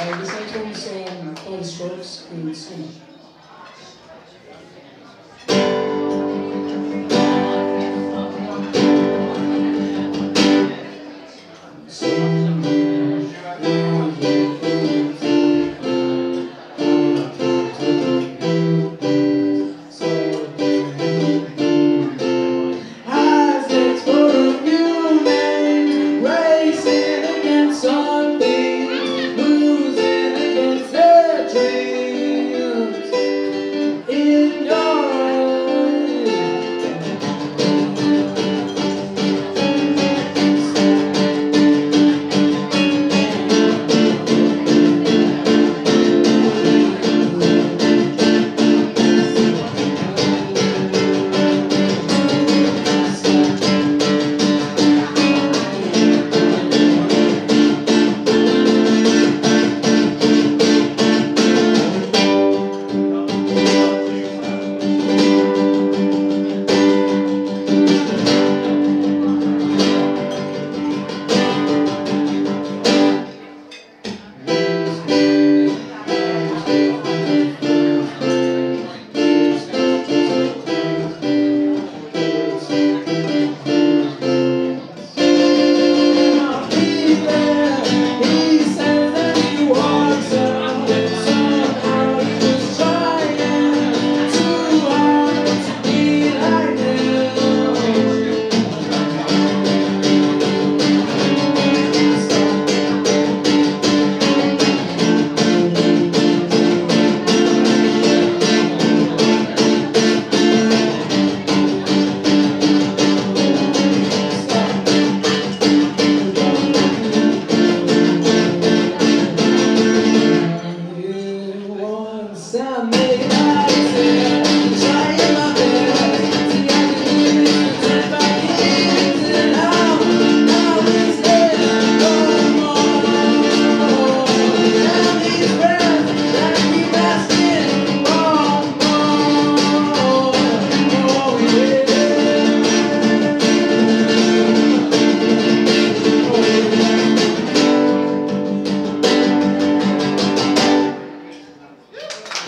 I decided to song Four Strokes the Suma.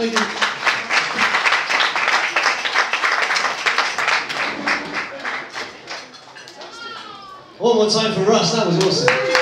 Thank you. One more time for Russ, that was awesome.